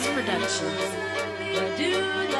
Productions.